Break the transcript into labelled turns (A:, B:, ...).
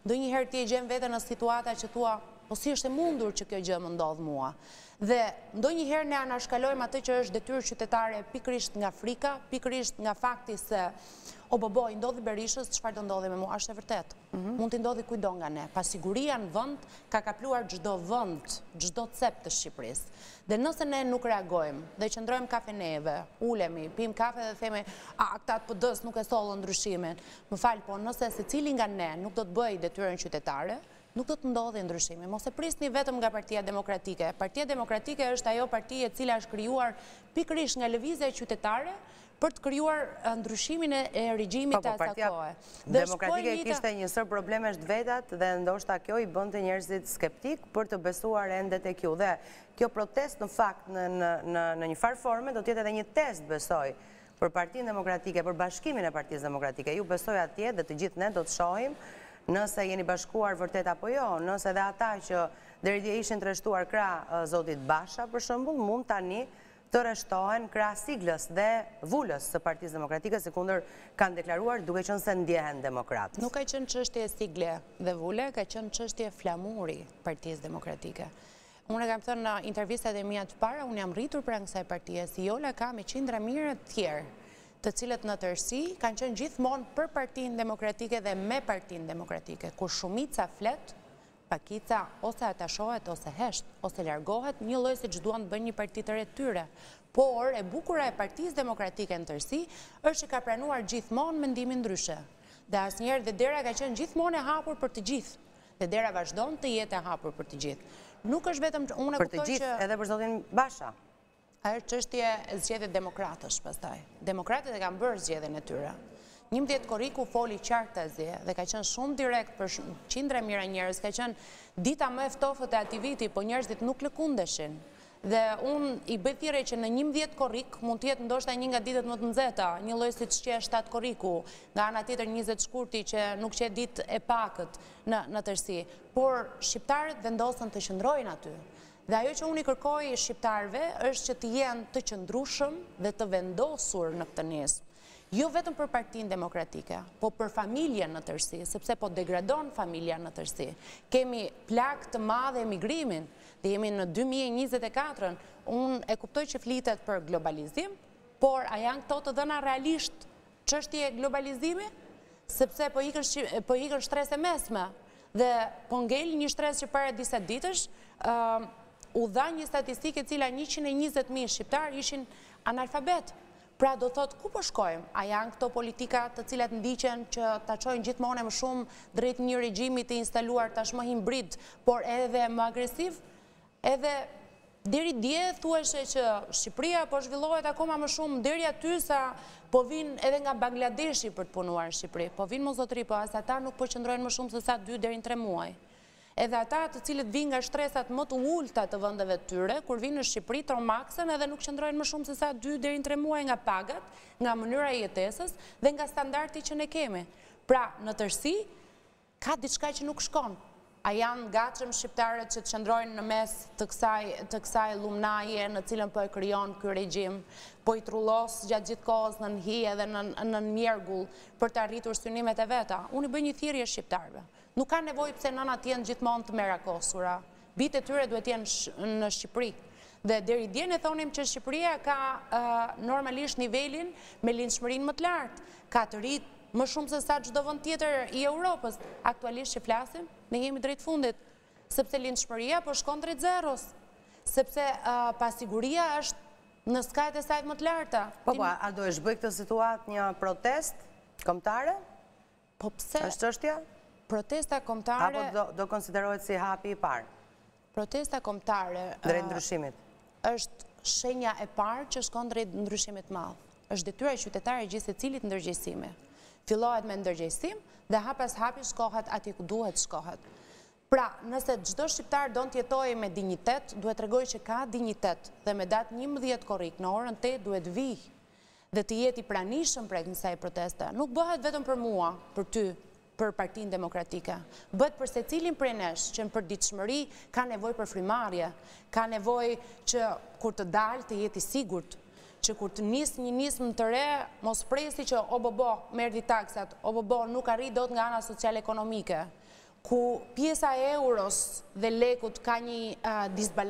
A: Ndonjëherë ti e gjen veten në situata që thua, po si është e mundur që kjo gjë më ndodh mua? Dhe ndonjëherë ne anashkalojmë atë që është detyrë qytetare pikërisht nga frika, pikërisht nga fakti se obobo, i ndodhi Berishës, çfarë do ndodhë me mua? Është e vërtetë. Mund t'i ndodhë kujtdo nga ne. Pasiguria në vend ka kapluar çdo vend, çdo cep të Shqipërisë. Dhe nëse ne nuk reagojmë dhe qëndrojmë kafeneve, ulemi, pimë kafe dhe themi, a këta të PD-së nuk e sollën ndryshimin? Më fal, po nëse secili nga ne nuk do të bëjë detyrën qytetare, nuk do të ndodhë ndryshimi. Mos e prisni vetëm nga Partia Demokratike. Partia Demokratike është ajo parti e cila është krijuar pikërisht nga lëvizja qytetare për të krijuar ndryshimin e regjimit
B: po, po,
A: të asaj kohe.
B: Demokratike kishte një sërë probleme të vetat dhe ndoshta kjo i bënte njerëzit skeptikë për të besuar ende te kjo. Dhe kjo protestë në fakt në një farë forme do të jetë edhe një test besoj Për Partinë Demokratike, për bashkimin e Partisë Demokratike. Ju besoj atje dhe të gjithë ne do të shohim nëse jeni bashkuar vërtet apo jo, nëse edhe ata që deri dje ishin të rreshtuar krah zotit Basha, për shembull, mund tani të rreshtohen krah siglës dhe vulës së Partisë Demokratike, sikundër kanë deklaruar duke qenë se ndjehen demokratë.
A: Nuk ka qenë çështje sigle dhe vule, ka qenë çështje flamuri i Partisë Demokratike. Unë e kam thënë në intervistat e mia të para, unë jam rritur pranë kësaj partie, si Jola ka me qindra mijëra të tjerë, të cilët në tërësi kanë qenë gjithmonë për Partinë Demokratike dhe me Partinë Demokratike. Kur shumica flet, pakica ose atashohet ose hesht, ose largohet, njëlloj siç duan të bëjnë një parti të re të tyre. Por, e bukura e Partisë Demokratike në tërësi është që ka pranuar gjithmonë mendimin ndryshe. Dhe asnjëherë dhe dera ka qenë gjithmonë e hapur për të gjithë. Dhe dera vazhdon të jetë e hapur për të gjithë. Nuk është vetëm që unë e
B: kuptoj që... Për të gjithë, edhe për zotin Basha.
A: Ajo është çështje zgjedhje demokratësh, pastaj. Demokratët e kanë bërë zgjedhjen e tyre. Njëmbëdhjetë korriku foli qartazi dhe ka qenë shumë direkt për qindra mijëra njerëz, ka qenë dita më e ftohtë e atij viti, po njerëzit nuk lëkundeshin. Dhe unë i bëj thirrje që në njëmbëdhjetë korrik mund të jetë ndoshta një nga ditët më të nxehta, njëlloj siç qe shtatë korriku, nga ana tjetër njëzet shkurti që nuk qe ditë e pakët në tërësi. Por shqiptarët vendosën të qëndrojnë aty. Dhe ajo që unë i kërkoj shqiptarëve është që të jenë të qëndrushëm dhe të vendosur në këtë nismë. Jo vetëm për Partinë Demokratike, po për familjen në tërësi, sepse po degradon familja në tërësi. Kemi plagë të madhe emigrimin, dhe jemi në dy mijë e njëzet e katër, unë e kuptoj që flitet për globalizim, por a janë këto të dhëna realisht çështje globalizimi? Sepse po ikën po ikën shtresa e mesme dhe po ngel një shtresë që para disa ditësh u dha një statistikë e cila njëqind e njëzet mijë shqiptarë ishin analfabetë. Pra do thotë ku po shkojmë? A janë këto politika të cilat ndiqen që ta çojnë gjithmonë e më shumë drejt një regjimi të instaluar tashmë hibrid, por edhe më agresiv? Edhe deri dje thuheshe që Shqipëria po zhvillohet akoma më shumë deri aty sa po vijnë edhe nga Bangladeshi për të punuar në Shqipëri. Po vijnë mo zotëri, po as ata nuk po qëndrojnë më shumë se sa dy deri në tre muaj. Edhe ata të cilët vijnë nga shtresat më të ulëta të vendeve të tyre, kur vijnë në Shqipëri tromaksen edhe nuk qëndrojnë më shumë se sa dy deri në tre muaj nga pagat, nga mënyra e jetesës dhe nga standardi që ne kemi. Pra, në tërësi, ka diçka që nuk shkon. A janë gatshëm shqiptarët që të qëndrojnë në mes të kësaj të kësaj llumnaje të cilën po e krijon ky regjim, po i trullos gjatë gjithë kohës nën hi edhe nën nën mjergull për të arritur synimet e veta? Unë i bëj një thirrje shqiptarëve. Nuk ka nevojë pse nënat të jenë gjithmonë të merakosura. Bijtë e tyre duhet të jenë në Shqipëri. Dhe deri dje ne thonim që Shqipëria ka normalisht nivelin me lindshmërinë më të lartë. Ka të rijtë më shumë se sa çdo vend tjetër i Europës. Aktualisht që flasim, ne jemi drejt fundit. Sepse lindshmëria po shkon drejt zeros. Sepse pasiguria është në skajet e saj më të larta.
B: Po po, a do e zhbëjë këtë situatë një protestë kombëtare?
A: Po pse
B: është çështja?
A: Protesta kombëtare
B: Apo do konsiderohet si hapi i parë?
A: Protesta kombëtare
B: drejt ndryshimit.
A: Është shenja e parë që shkon drejt ndryshimit të madh. Është detyra e qytetarëve gjithsecilit ndërgjegjësimi. Fillohet me ndërgjegjësim dhe hap pas hapi shkohet aty ku duhet shkohet. Pra, nëse çdo shqiptar don të jetojë me dinjitet, duhet tregojë që ka dinjitet dhe me datë njëmbëdhjetë korrik në orën tetë duhet të vijë dhe të jetë i pranishëm pranë kësaj proteste. Nuk bëhet vetëm për mua, për ty, për Partinë Demokratike. Bëhet për secilin prej nesh që në përditshmëri ka nevojë për frymarrje, ka nevojë që kur të dalë të jetë i sigurt, që kur të nisë një nismë të re mos presi që obobo më erdhi taksat, obobo nuk arri dot nga ana social-ekonomike, ku pjesa e euros dhe lekut ka një disbalancë.